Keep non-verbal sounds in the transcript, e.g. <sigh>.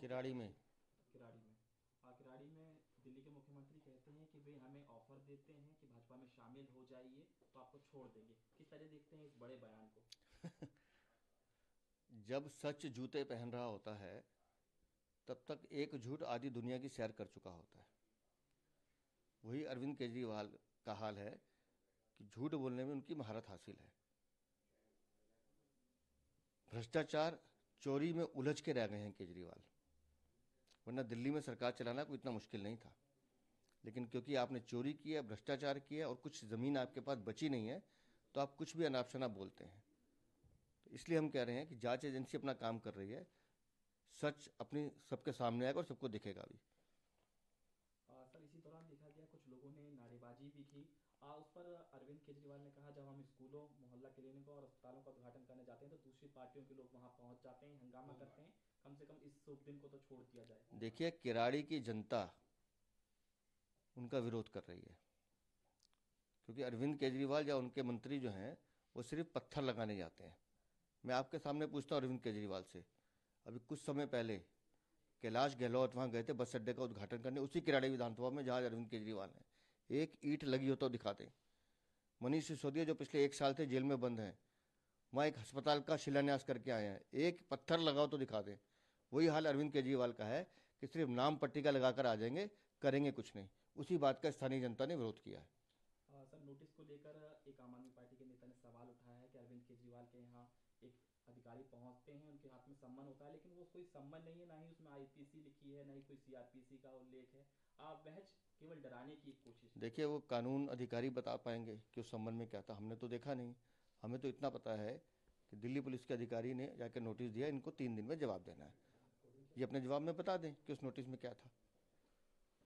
किराड़ी में। किराड़ी में। किराड़ी में दिल्ली के मुख्यमंत्री कहते हैं कि वे हमें ऑफ़र देते हैं कि भाजपा में शामिल हो जाइए तो आपको छोड़ देंगे। किस तरह देखते हैं इस बड़े बयान को? <laughs> जब सच जूते पहन रहा होता है तब तक एक झूठ आधी दुनिया की सैर कर चुका होता है। वही अरविंद केजरीवाल का हाल है कि झूठ बोलने में उनकी महारत हासिल है। भ्रष्टाचार चोरी में उलझ के रह गए हैं केजरीवाल। वरना दिल्ली में सरकार चलाना कोई इतना मुश्किल नहीं था। लेकिन क्योंकि आपने चोरी किया भ्रष्टाचार किया और कुछ ज़मीन आपके पास बची नहीं है तो आप कुछ भी अनाप शनाप बोलते हैं। तो इसलिए हम कह रहे हैं कि जाँच एजेंसी अपना काम कर रही है। सच अपनी सबके सामने आएगा और सबको दिखेगा भी। आ, सर इसी दौरान देखा गया कुछ लोगों ने नारेबाजी भी की। आ, उस पर अरविंद केजरीवाल ने कहा जब हम स्कूलों मोहल्ला क्लिनिकों और अस्पतालों का उद्घाटन करने जाते हैं तो दूसरी पार्टियों के लोग वहाँ पहुँच जाते हैं हंगामा। करते हैं। कम से कम इस को तो छोड़ दिया जाए। देखिए, किराड़ी की जनता उनका विरोध कर रही है। क्योंकि अरविंद केजरीवाल या उनके मंत्री जो हैं, वो सिर्फ़ पत्थर लगाने जाते हैं। मैं आपके सामने पूछता हूँ अरविंद केजरीवाल से। अभी कुछ समय पहले कैलाश गहलोत वहाँ गए थे बस अड्डे का उद्घाटन करने, उसी किराड़ी विधानसभा में जहाँ अरविंद केजरीवाल ने एक ईट लगी हो तो दिखाते मनीष सिसोदिया, जो पिछले एक साल से जेल में बंद हैं, वहाँ एक अस्पताल का शिलान्यास करके आए हैं। एक पत्थर लगाओ तो दिखा दें। वही हाल अरविंद केजरीवाल का है कि सिर्फ़ नाम पट्टिका लगाकर आ जाएँगे करेंगे कुछ नहीं। उसी बात का स्थानीय जनता ने विरोध किया है। आ, सर नोटिस को लेकर एक आम आदमी पार्टी के नेता ने सवाल उठाया है कि अरविंद केजरीवाल के यहाँ एक अधिकारी पहुँचते हैं उनके हाथ में सम्मन होता है लेकिन वो कोई सम्मन नहीं है ना ही उसमें आईपीसी लिखी है ना ही कोई सीआरपीसी का उल्लेख है। आप महज केवल डराने की कोशिश देखिए वो कानून अधिकारी बता पाएँगे कि उस संबंध में क्या था। हमने तो देखा नहीं। हमें तो इतना पता है कि दिल्ली पुलिस के अधिकारी ने जाकर नोटिस दिया इनको तीन दिन में जवाब देना है। ये अपने जवाब में बता दें कि उस नोटिस में क्या था।